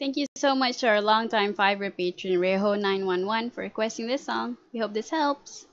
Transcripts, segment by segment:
Thank you so much to our longtime five patron Reho911 for requesting this song. We hope this helps.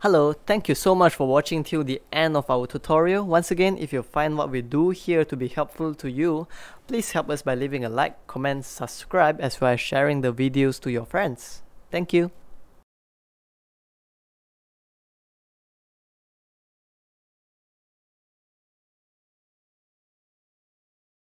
Hello, thank you so much for watching till the end of our tutorial. Once again, if you find what we do here to be helpful to you, please help us by leaving a like, comment, subscribe as well as sharing the videos to your friends. Thank you.